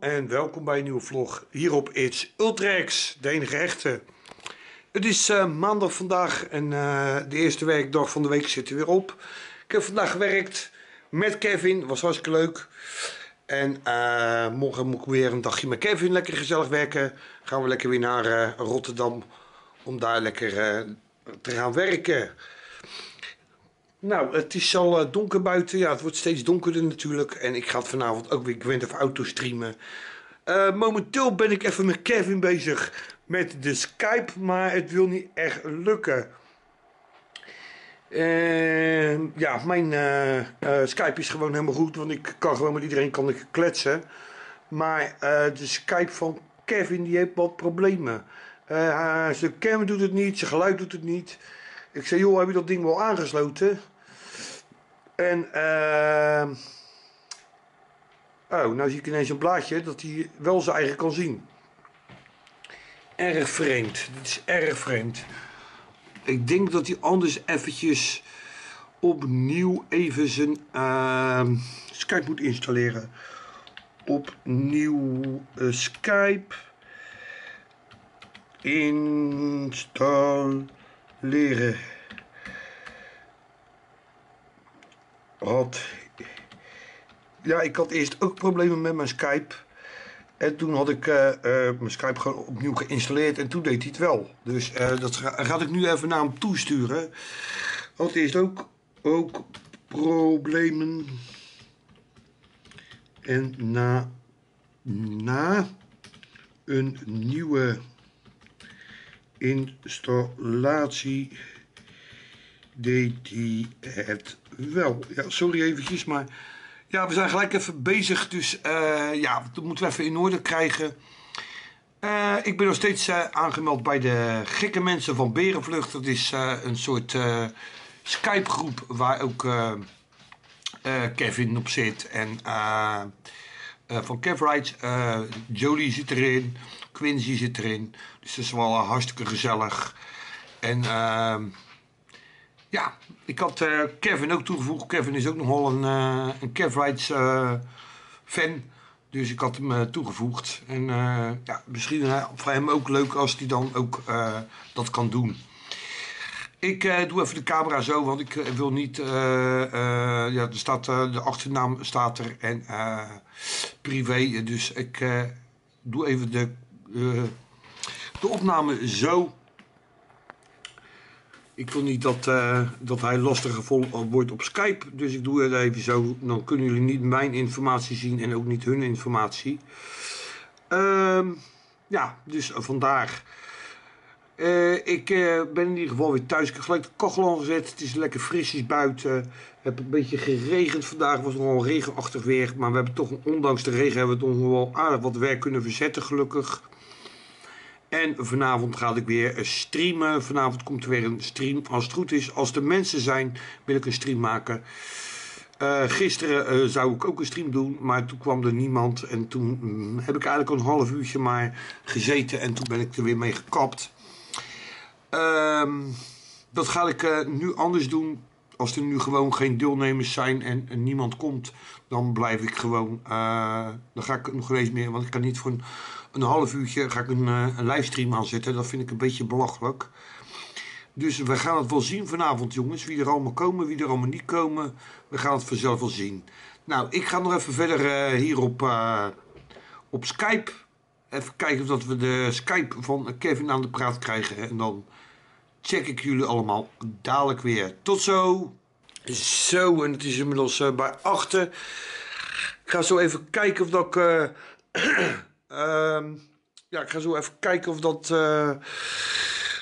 en welkom bij een nieuwe vlog hier op It's Ultrex, de enige echte. Het is uh, maandag vandaag en uh, de eerste werkdag van de week zit er weer op. Ik heb vandaag gewerkt met Kevin, was hartstikke leuk. En uh, morgen moet ik weer een dagje met Kevin lekker gezellig werken. Gaan we lekker weer naar Rotterdam om daar lekker te gaan werken. Nou, het is al uh, donker buiten. Ja, het wordt steeds donkerder natuurlijk. En ik ga het vanavond ook weer Gwent of Auto streamen. Uh, momenteel ben ik even met Kevin bezig met de Skype. Maar het wil niet echt lukken. Uh, ja, mijn Skype is gewoon helemaal goed. Want ik kan gewoon met iedereen kan ik kletsen. Maar de Skype van Kevin die heeft wat problemen. zijn cam doet het niet, zijn geluid doet het niet. Ik zei, joh, heb je dat ding wel aangesloten? En, uh... oh, nou zie ik ineens een blaadje dat hij wel zijn eigen kan zien. Erg vreemd. Dit is erg vreemd. Ik denk dat hij anders eventjes opnieuw even zijn uh, Skype moet installeren. Opnieuw uh, Skype installeren. Had, ja, ik had eerst ook problemen met mijn Skype. En toen had ik uh, uh, mijn Skype gewoon opnieuw geïnstalleerd en toen deed hij het wel. Dus uh, dat ga, ga, ik nu even naar hem toesturen. Had eerst ook, ook problemen. En na, na een nieuwe installatie deed hij het wel. Ja, sorry eventjes, maar ja, we zijn gelijk even bezig. Dus uh, ja, dat moeten we even in orde krijgen. Uh, ik ben nog steeds uh, aangemeld bij de gekke mensen van Berenvlucht. Dat is een soort Skype groep waar ook Kevin op zit. En van Kevrights, Jolie zit erin, Quincy zit erin. Dus dat is wel hartstikke gezellig. En ehm, ja, ik had uh, Kevin ook toegevoegd. Kevin is ook nogal een, uh, een fan. Dus ik had hem toegevoegd. En ja, misschien voor hem ook leuk als hij dan ook dat kan doen. Ik doe even de camera zo, want ik wil niet. ja, er staat, de achternaam staat er en privé. Dus ik doe even de, de opname zo. Ik wil niet dat, uh, dat hij lastiggevallen wordt op Skype. Dus ik doe het even zo. Dan kunnen jullie niet mijn informatie zien en ook niet hun informatie. Uh, ja, dus vandaag. Ik ben in ieder geval weer thuis. Ik heb gelijk de kachel aangezet. Het is lekker frisjes buiten. Het heb een beetje geregend vandaag. Het was nogal regenachtig weer. Maar we hebben toch, ondanks de regen, hebben we toch nog wel aardig wat werk kunnen verzetten gelukkig. En vanavond ga ik weer streamen. Vanavond komt er weer een stream. Als het goed is, als er mensen zijn, wil ik een stream maken. Uh, gisteren uh, zou ik ook een stream doen, maar toen kwam er niemand. En toen um, heb ik eigenlijk een half uurtje maar gezeten en toen ben ik er weer mee gekapt. Uh, dat ga ik nu anders doen. Als er nu gewoon geen deelnemers zijn en, niemand komt, dan blijf ik gewoon. dan ga ik nog eens meer, want ik kan niet voor een een half uurtje ga ik een, uh, een livestream aanzetten. Dat vind ik een beetje belachelijk. Dus we gaan het wel zien vanavond, jongens. Wie er allemaal komen, wie er allemaal niet komen. We gaan het vanzelf wel zien. Nou, ik ga nog even verder uh, hier op, uh, op Skype. Even kijken of dat we de Skype van Kevin aan de praat krijgen. En dan check ik jullie allemaal dadelijk weer. Tot zo! Zo, en het is inmiddels bij achter. Ik ga zo even kijken of dat ik... Ehm, ja, ik ga zo even kijken of dat uh, er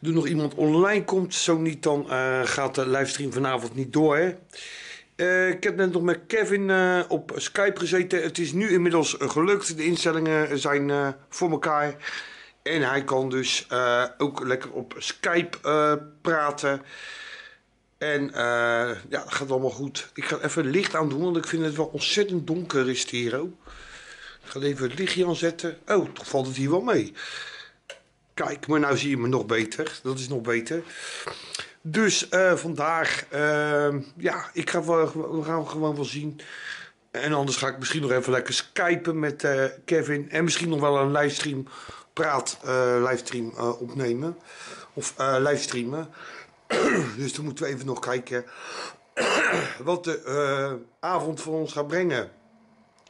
nog iemand online komt. Zo niet, dan uh, gaat de livestream vanavond niet door. Hè? Uh, ik heb net nog met Kevin op Skype gezeten. Het is nu inmiddels gelukt. De instellingen zijn voor elkaar. En hij kan dus ook lekker op Skype praten. En ja, dat gaat allemaal goed. Ik ga even licht aan doen, want ik vind het wel ontzettend donker is hier. ook. Het lichtje aanzetten. Oh, toch valt het hier wel mee. Kijk, maar nou zie je me nog beter. Dat is nog beter. Dus uh, vandaag, uh, ja, ik ga wel, we gaan gewoon wel zien. En anders ga ik misschien nog even lekker skypen met uh, Kevin. En misschien nog wel een livestream, praat, livestream opnemen. Of livestreamen. dus dan moeten we even nog kijken wat de avond voor ons gaat brengen.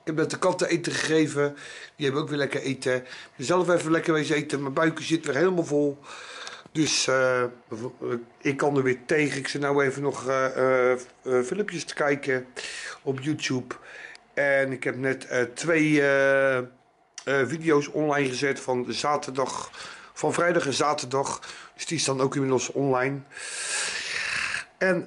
Ik heb net de katten eten gegeven. Die hebben ook weer lekker eten. Zelf even lekker wezen eten. Mijn buikje zit weer helemaal vol. Dus uh, ik kan er weer tegen. Ik zit nou even nog uh, uh, filmpjes te kijken op YouTube. En ik heb net twee video's online gezet van zaterdag. Van vrijdag en zaterdag. Dus die staan ook inmiddels online. En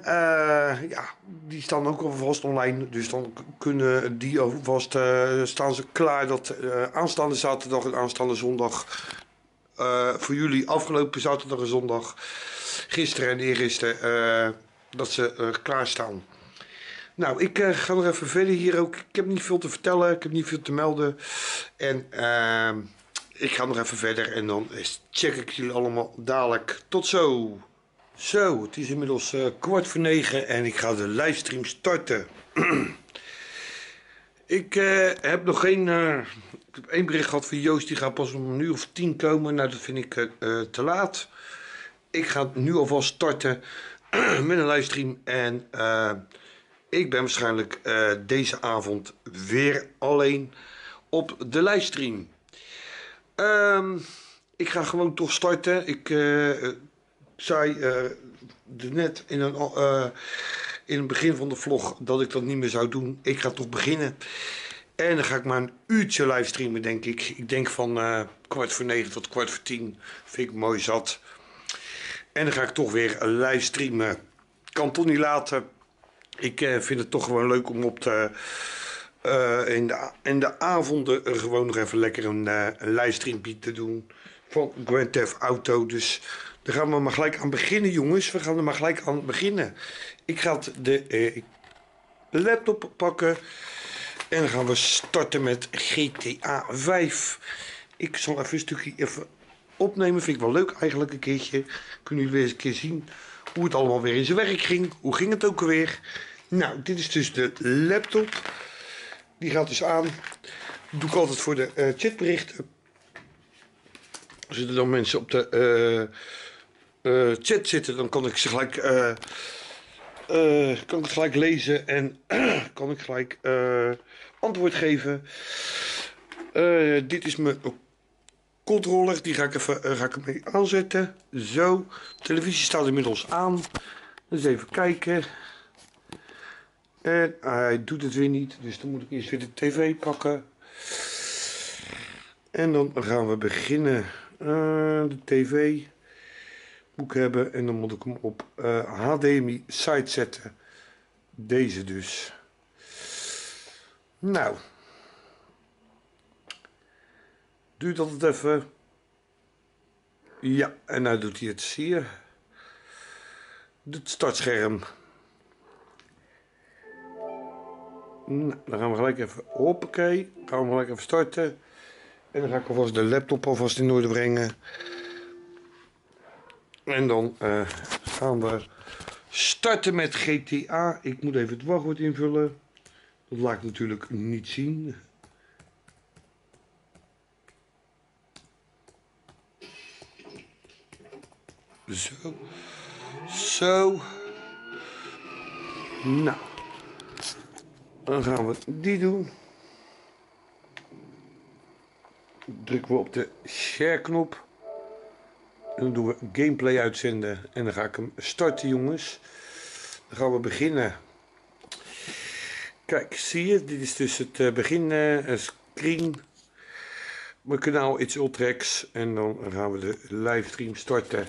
ja, die staan ook alvast online. Dus dan kunnen die alvast, staan ze klaar dat aanstaande zaterdag en aanstaande zondag uh, voor jullie afgelopen zaterdag en zondag, gisteren en eergisteren, uh, dat ze uh, klaarstaan. Nou, ik ga nog even verder hier ook. Ik heb niet veel te vertellen, ik heb niet veel te melden. En ehm, ik ga nog even verder en dan check ik jullie allemaal dadelijk. Tot zo! Zo, het is inmiddels kwart voor negen en ik ga de livestream starten. ik heb nog geen ik heb één bericht gehad van Joost, die gaat pas om een uur of tien komen. Nou, dat vind ik te laat. Ik ga nu alvast starten met een livestream. En ik ben waarschijnlijk deze avond weer alleen op de livestream. Um, ik ga gewoon toch starten. Ik zei net in een, in het begin van de vlog dat ik dat niet meer zou doen. Ik ga toch beginnen. En dan ga ik maar een uurtje livestreamen, denk ik. Ik denk van uh, kwart voor negen tot kwart voor tien. Vind ik mooi zat. En dan ga ik toch weer livestreamen. Kan toch niet laten. Ik vind het toch gewoon leuk om op de, in, de, in de avonden gewoon nog even lekker een, een livestreampje te doen. Van Grand Theft Auto. Dus daar gaan we maar gelijk aan beginnen, jongens. We gaan er maar gelijk aan beginnen. Ik ga de laptop pakken. En dan gaan we starten met GTA 5. Ik zal even een stukje even opnemen. Vind ik wel leuk eigenlijk een keertje. Kunnen jullie weer eens een keer zien hoe het allemaal weer in zijn werk ging. Hoe ging het ook alweer? Nou, dit is dus de laptop. Die gaat dus aan. Dat doe ik altijd voor de uh, chatberichten. Er dan mensen op de uh, chat zitten, dan kan ik ze gelijk uh, kan ik gelijk lezen en kan ik gelijk antwoord geven. Dit is mijn controller, die ga ik, even, ga ik ermee aanzetten. Zo, de televisie staat inmiddels aan. Dus even kijken. En hij doet het weer niet, dus dan moet ik eerst weer de tv pakken. En dan gaan we beginnen. de tv hebben en dan moet ik hem op uh, eh, HDMI site zetten. Deze dus. Nou. Duurt altijd even. Ja, en nou doet hij het hier. Het startscherm. Nou, dan gaan we gelijk even, hoppakee, gaan we gelijk even starten. En dan ga ik alvast de laptop alvast in orde brengen. En dan uh, gaan we starten met GTA. Ik moet even het wachtwoord invullen. Dat laat ik natuurlijk niet zien. Zo. Zo. Nou. Dan gaan we die doen. Drukken we op de share knop. Dan doen we gameplay uitzenden. En dan ga ik hem starten, jongens. Dan gaan we beginnen. Kijk, zie je? Dit is dus het uh, begin uh, screen. Mijn kanaal It's Ultrex. En dan gaan we de livestream starten.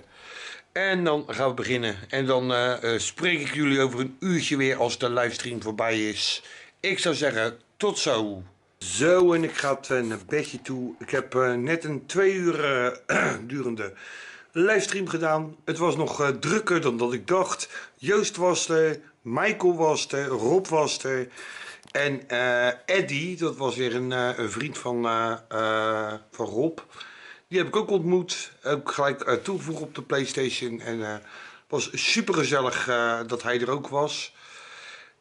En dan gaan we beginnen. En dan uh, spreek ik jullie over een uurtje weer als de livestream voorbij is. Ik zou zeggen, tot zo. Zo, en ik ga naar bedje toe. Ik heb net een twee uur durende livestream gedaan. Het was nog drukker dan dat ik dacht. Joost was er, Michael was er, Rob was er. En Eddie, dat was weer een, een vriend van, van Rob. Die heb ik ook ontmoet. Ook gelijk toegevoegd op de Playstation. En het was super gezellig dat hij er ook was.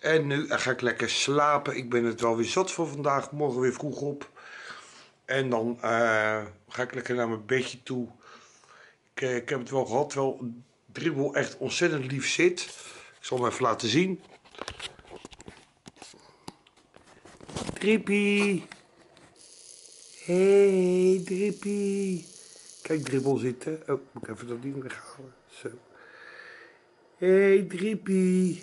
En nu ga ik lekker slapen. Ik ben het wel weer zat voor vandaag. Morgen weer vroeg op. En dan eh, ga ik lekker naar mijn bedje toe. Ik, eh, ik heb het wel gehad, wel dribbel echt ontzettend lief zit. Ik zal hem even laten zien. Drippie. Hey, Drippie. Kijk, dribbel zitten. Oh, moet ik even dat ding weghalen. Zo. Hey, Drippie.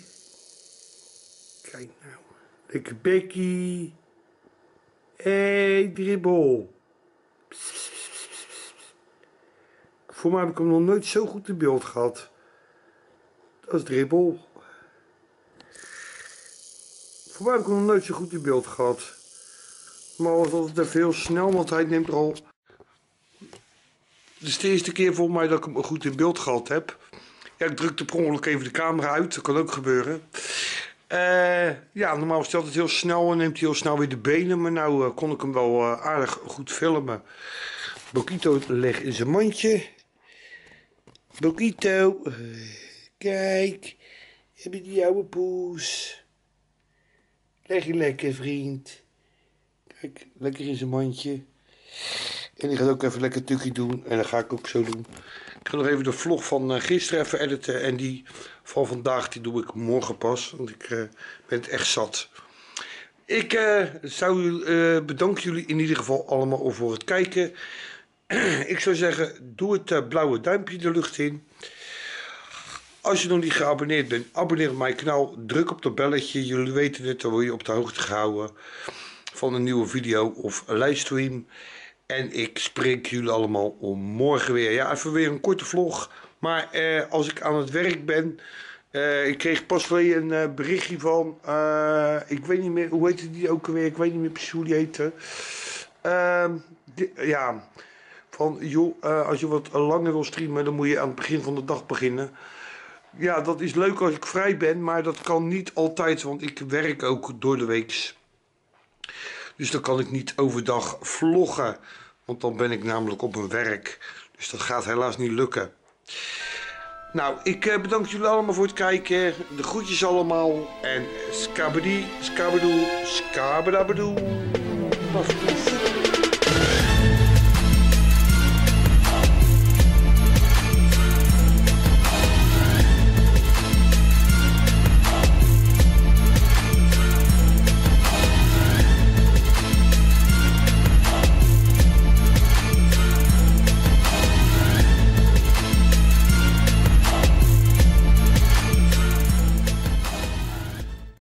Kijk nou. Lekker bekkie. Hey, dribbel. Voor mij heb ik hem nog nooit zo goed in beeld gehad. Dat is dribbel. Voor mij heb ik hem nog nooit zo goed in beeld gehad. Maar was altijd te veel snel, want hij neemt al... Is de eerste keer voor mij dat ik hem goed in beeld gehad heb. Ja, ik drukte per ongeluk even de camera uit. Dat kan ook gebeuren. Uh, ja, normaal stelt het heel snel en neemt hij heel snel weer de benen. Maar nou uh, kon ik hem wel uh, aardig goed filmen. Bokito legt in zijn mandje. Bokito, kijk. Heb je die oude poes? Leg je lekker, vriend. Kijk, lekker in zijn mandje. En die gaat ook even lekker tukkie doen. En dat ga ik ook zo doen. Ga nog even de vlog van uh, gisteren even editen. En die van vandaag, die doe ik morgen pas. Want ik uh, ben het echt zat. Ik uh, zou bedanken jullie in ieder geval allemaal voor het kijken. ik zou zeggen, doe het blauwe duimpje de lucht in. Als je nog niet geabonneerd bent, abonneer op mijn kanaal. Druk op dat belletje. Jullie weten het, dan word je op de hoogte gehouden van een nieuwe video of livestream. En ik spreek jullie allemaal om morgen weer. Ja, even weer een korte vlog. Maar eh, als ik aan het werk ben. Uh, ik kreeg pas weer een uh, berichtje van. Uh, ik weet niet meer, hoe heette die ook alweer? Ik weet niet meer precies hoe die heette. Ehm, ja, van joh, als je wat langer wil streamen, dan moet je aan het begin van de dag beginnen. Ja, dat is leuk als ik vrij ben, maar dat kan niet altijd, want ik werk ook door de week. Dus dan kan ik niet overdag vloggen. Want dan ben ik namelijk op mijn werk. Dus dat gaat helaas niet lukken. Nou, ik eh, bedank jullie allemaal voor het kijken. De groetjes allemaal. En skabedi, skabedoe, paf.